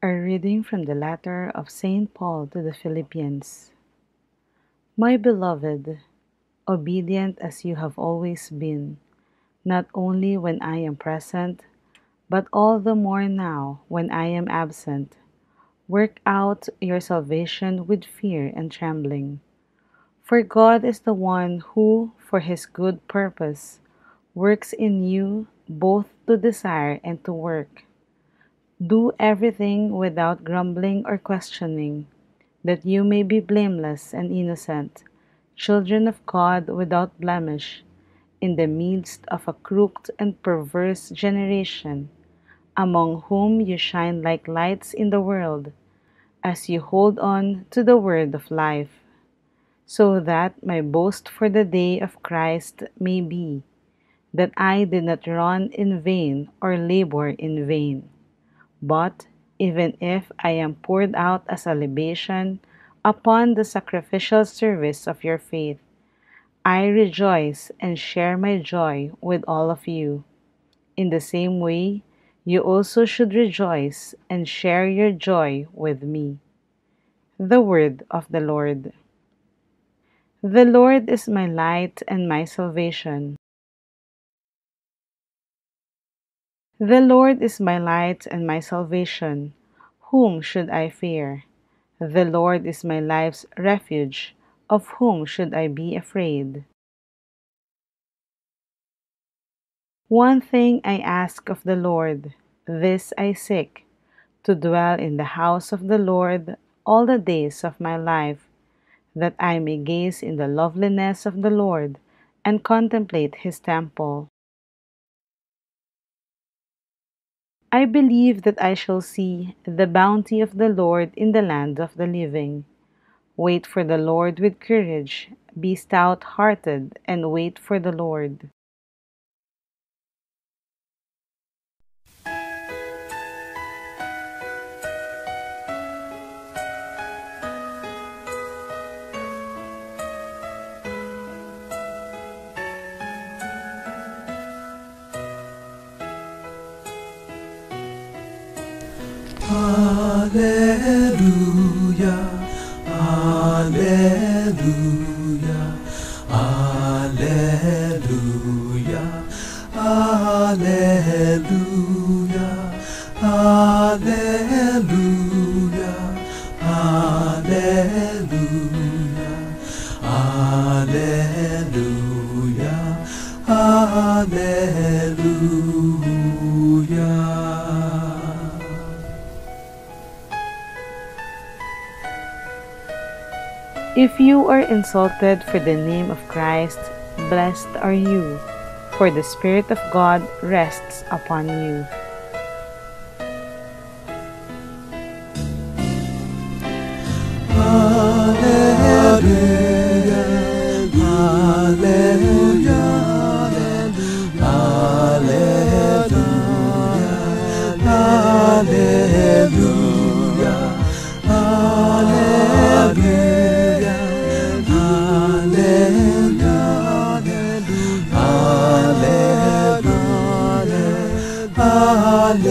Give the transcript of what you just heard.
A reading from the letter of St. Paul to the Philippians. My beloved, obedient as you have always been, not only when I am present, but all the more now when I am absent, work out your salvation with fear and trembling. For God is the one who, for his good purpose, works in you both to desire and to work. Do everything without grumbling or questioning, that you may be blameless and innocent, children of God without blemish, in the midst of a crooked and perverse generation, among whom you shine like lights in the world, as you hold on to the word of life, so that my boast for the day of Christ may be that I did not run in vain or labor in vain. But even if I am poured out as a libation upon the sacrificial service of your faith, I rejoice and share my joy with all of you. In the same way, you also should rejoice and share your joy with me. The Word of the Lord. The Lord is my light and my salvation. The Lord is my light and my salvation. Whom should I fear? The Lord is my life's refuge. Of whom should I be afraid? One thing I ask of the Lord, this I seek, to dwell in the house of the Lord all the days of my life, that I may gaze in the loveliness of the Lord and contemplate his temple. I believe that I shall see the bounty of the Lord in the land of the living. Wait for the Lord with courage, be stout hearted, and wait for the Lord. Alleluia, Alleluia. If you are insulted for the name of Christ, blessed are you, for the Spirit of God rests upon you. Alleluia, አለ